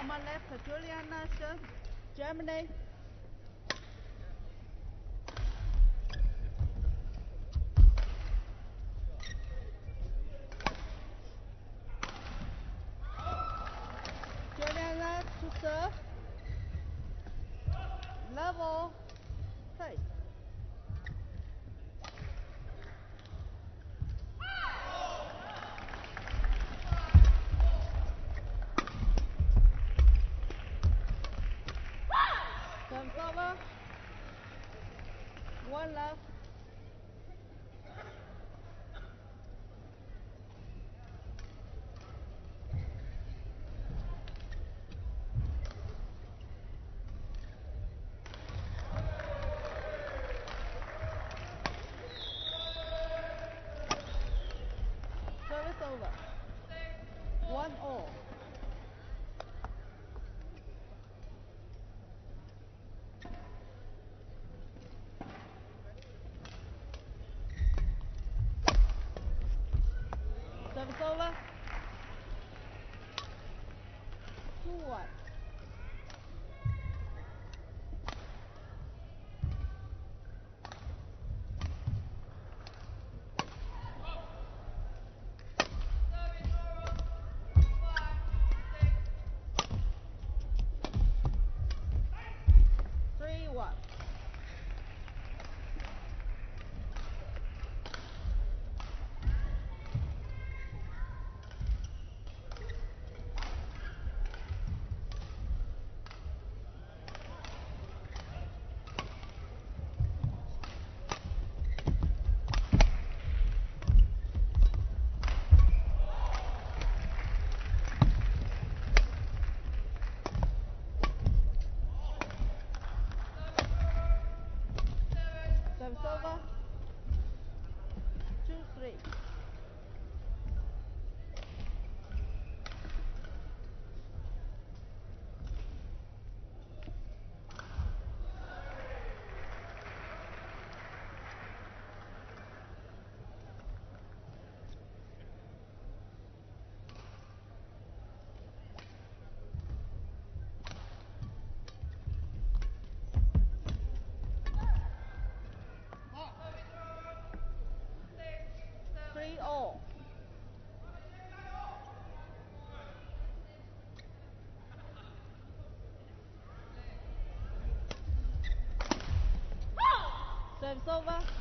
on my left, Juliane Germany. 怎么走了？Service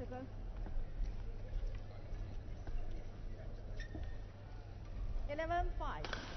11.5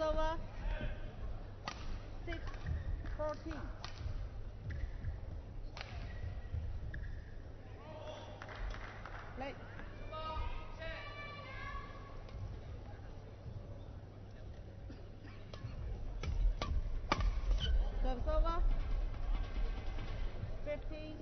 over. 6, 14. Play. Serves over. 15.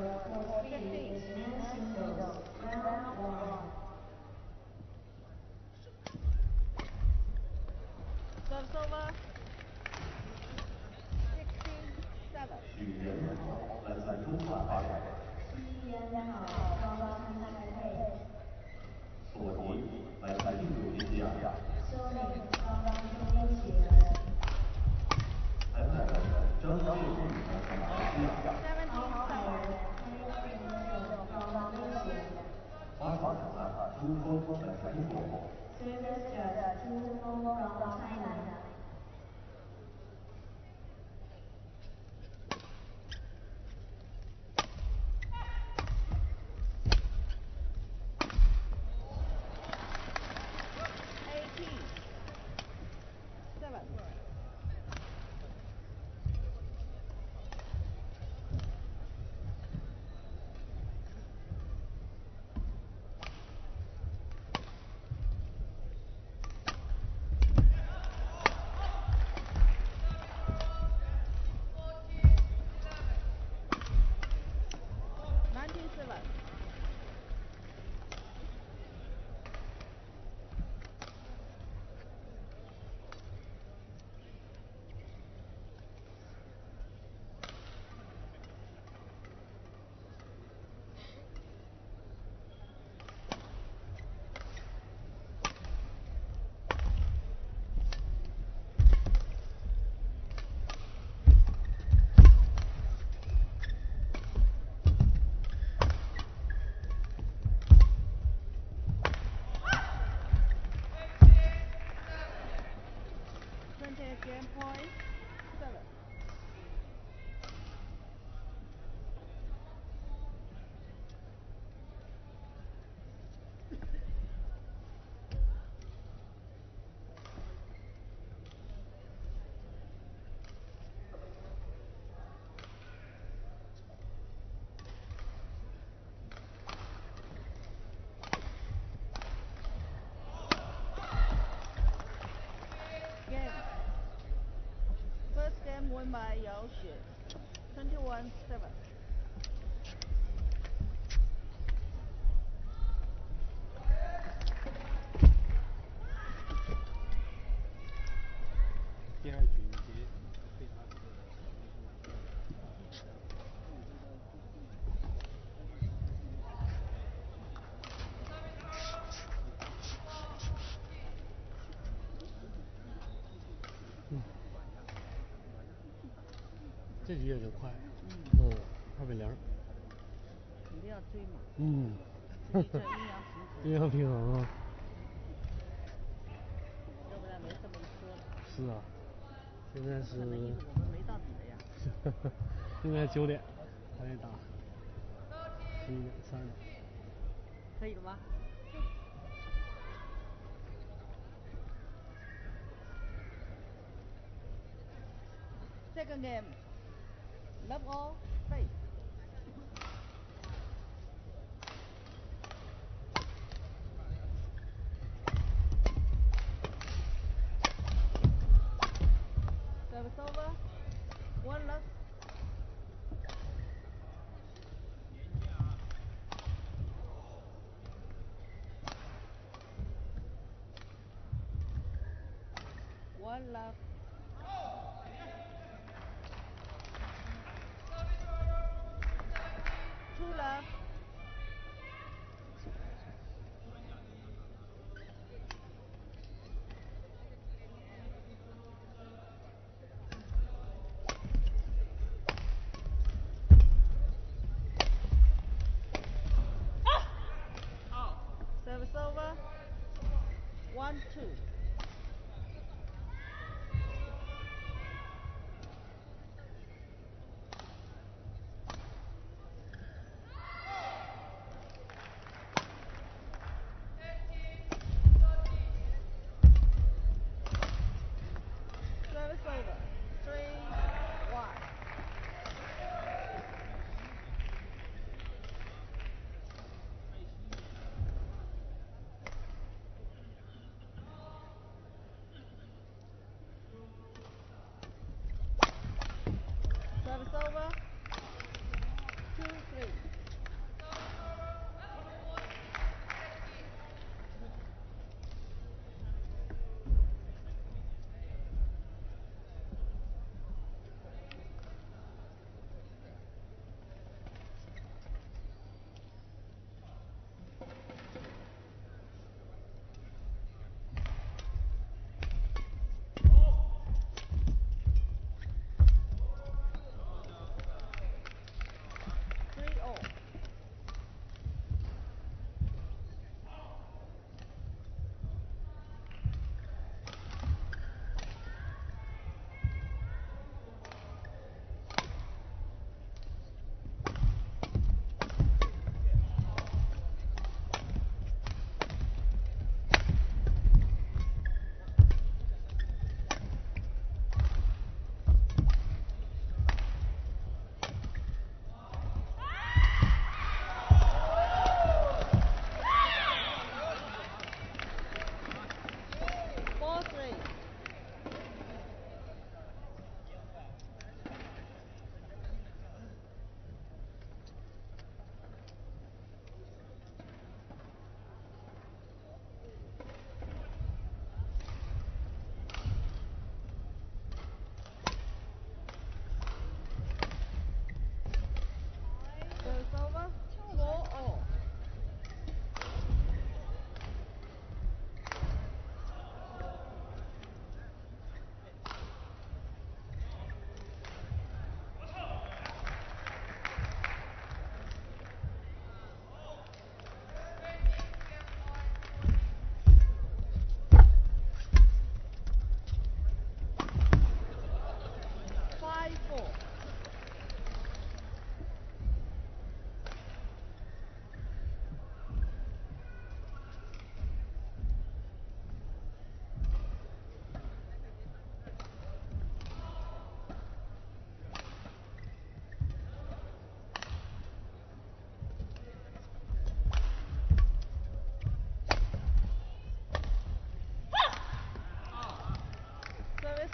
for 跟着，轻轻松松的，然后到上。by 21 7. 这局也就快。嗯嗯，二比零。肯定要追嘛。嗯。这这阴阳平衡。阴阳平衡啊。要不然没这么一说。是啊。现在是。我们没到呀。现在九点还得打。十一点三点。可以了吗？Second game, ببقى طيب طيب Over. One, two. Over.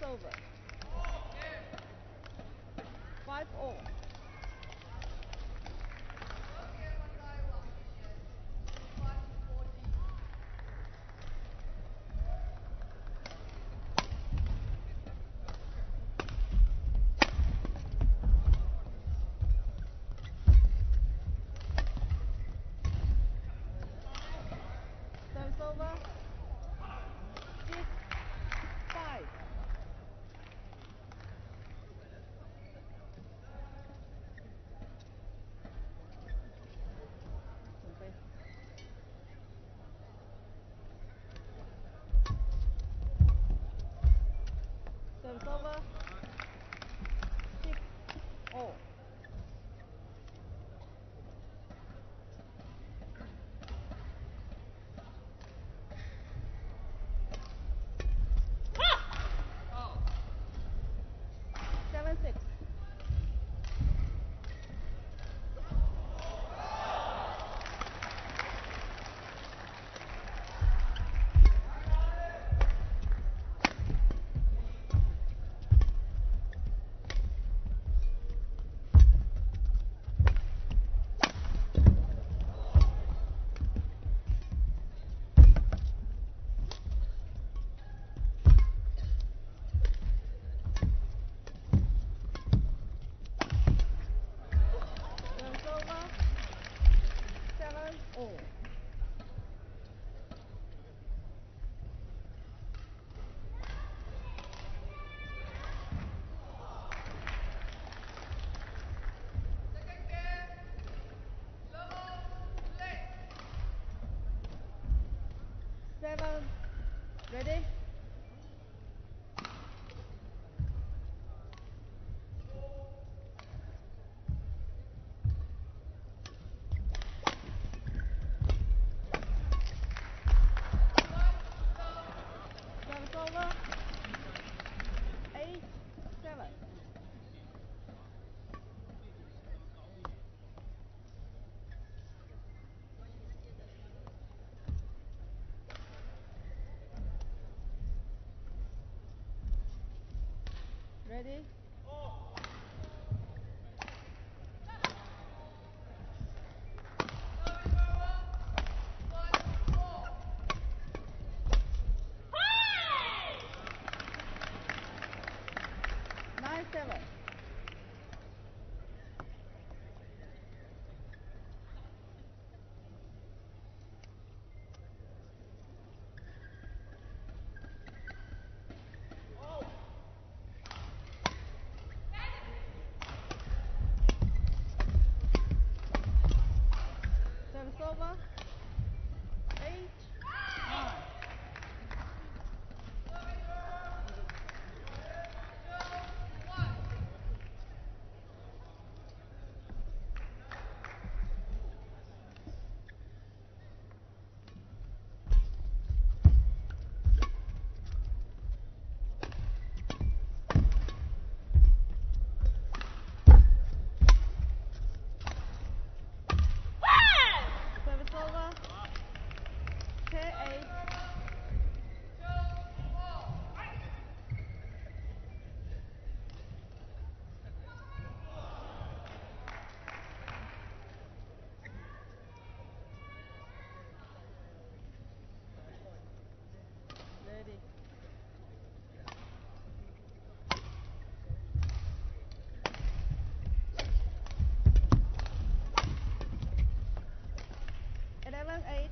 Over. Five all. Service over. Six, five. Service Ready? ahí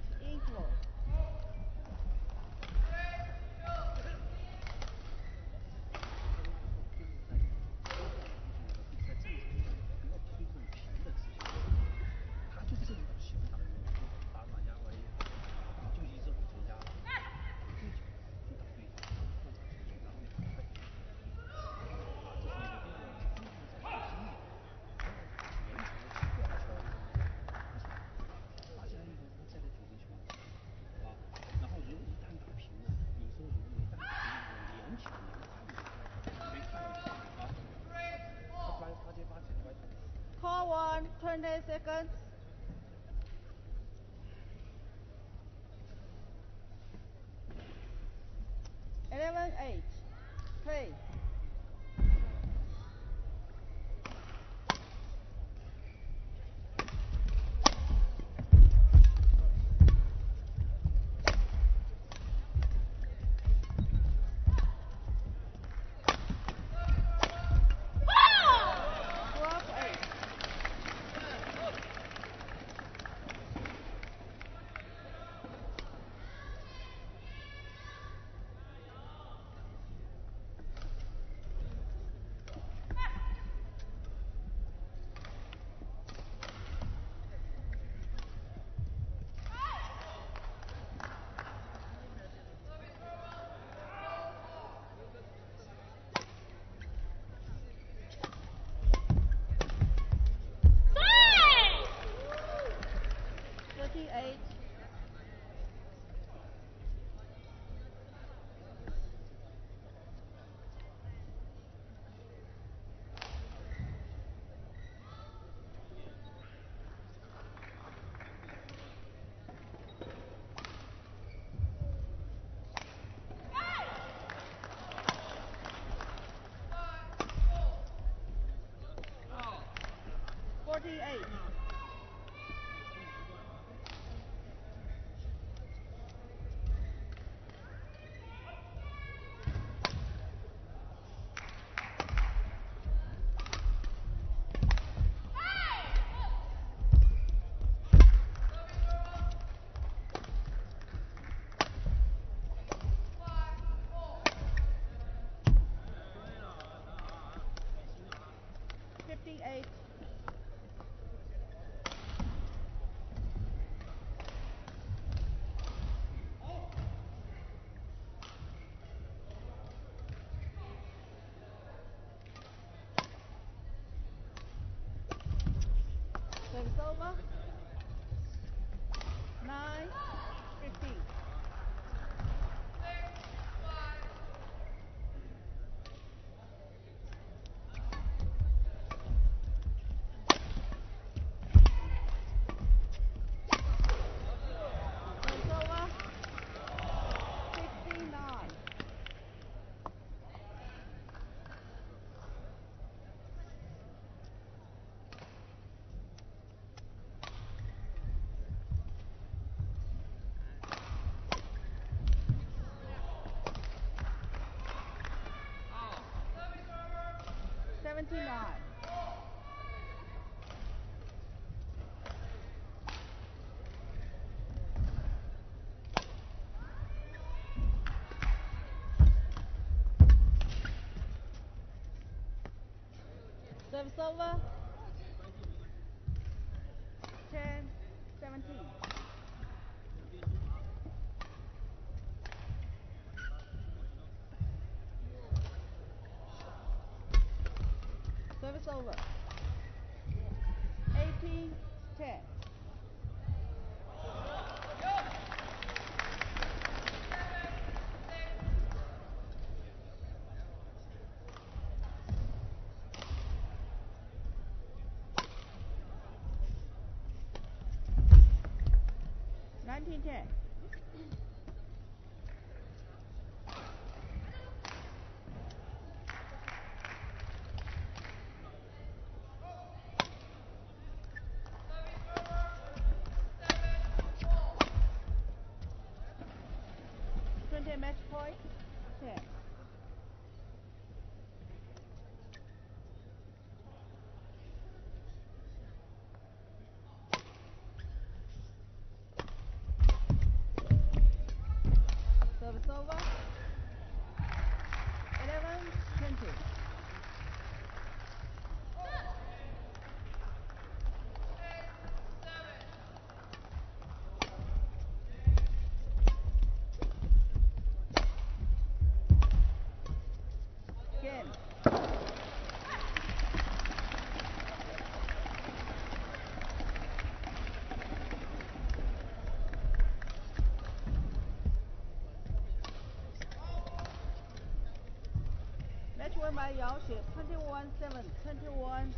Call one, twenty seconds. 38. Service over. 10, 17. Service over. 18, 10. 听见。Service over. 11, 20. 白羊雪 twenty one seven twenty one